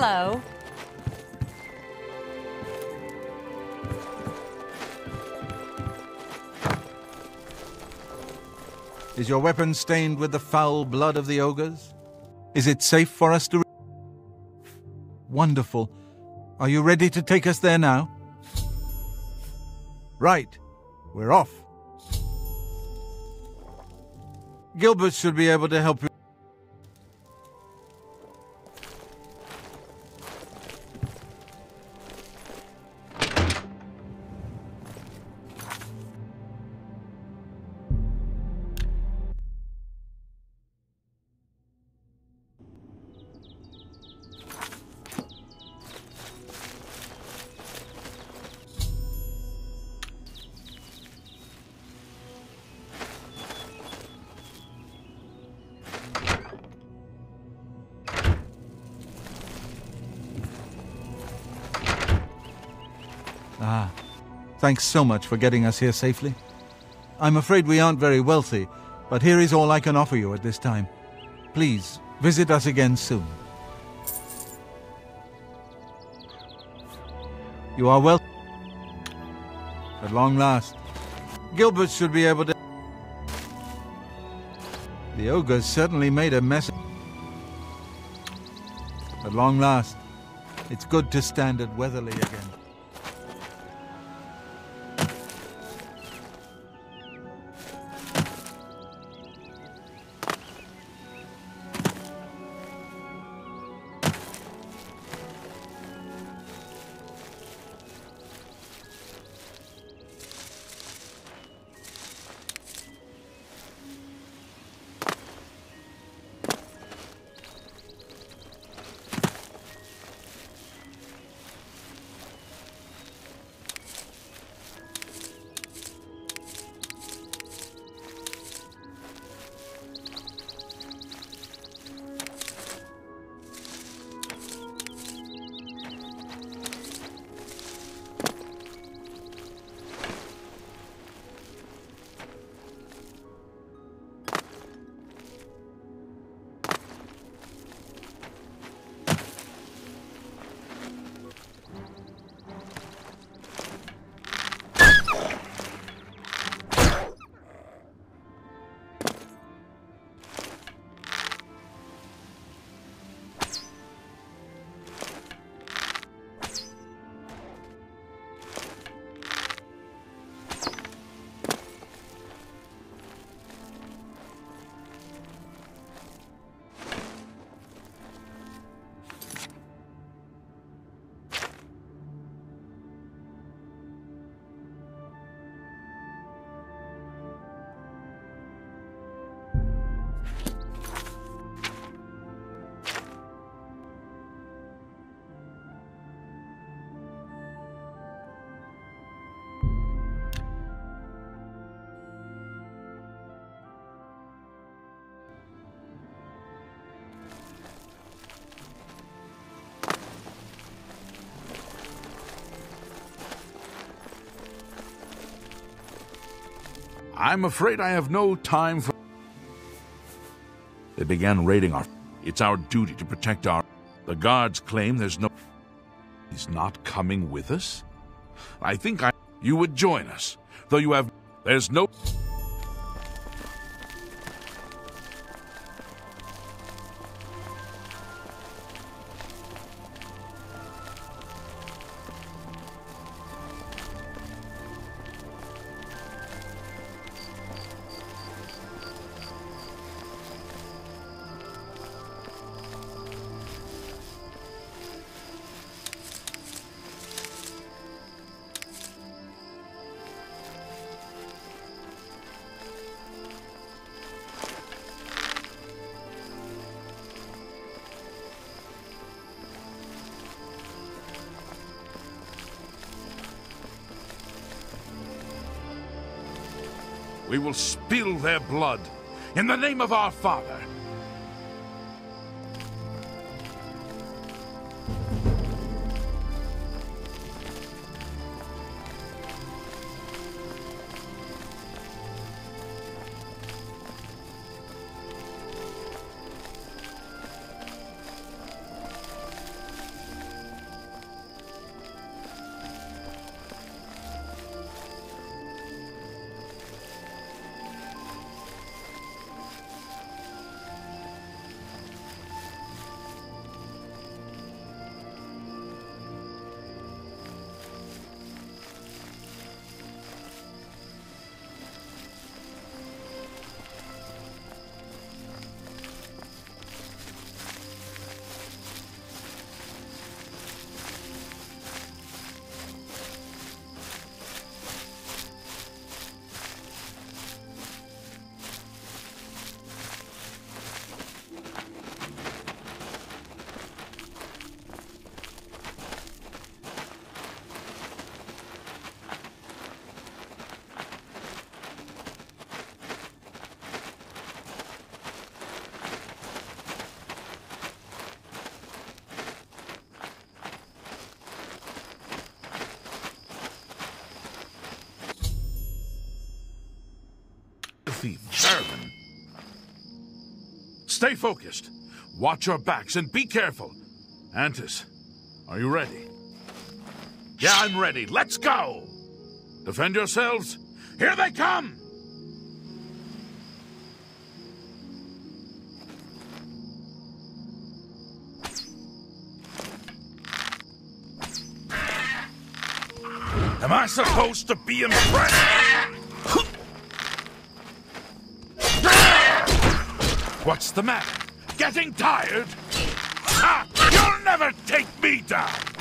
Hello. Is your weapon stained with the foul blood of the ogres? Is it safe for us to. Wonderful. Are you ready to take us there now? Right. We're off. Gilbert should be able to help you. Thanks so much for getting us here safely. I'm afraid we aren't very wealthy, but here is all I can offer you at this time. Please, visit us again soon. You are wel- At long last. Gilbert should be able to... The ogres certainly made a mess. At long last. It's good to stand at Weatherleah again. I'm afraid I have no time for. They began raiding our. It's our duty to protect our. The guards claim there's no. He's not coming with us? I think I. You would join us, though you have. There's no. We will spill their blood in the name of our Father. Stay focused. Watch your backs and be careful. Antis, are you ready? Yeah, I'm ready. Let's go! Defend yourselves. Here they come! Am I supposed to be impressed? What's the matter? Getting tired? Ah, you'll never take me down!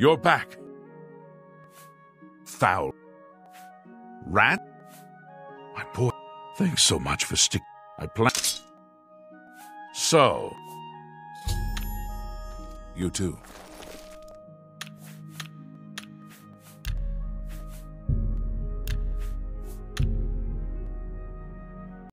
You're, back. Foul. Rat? My boy, thanks so much for stick. I plan. So. You too.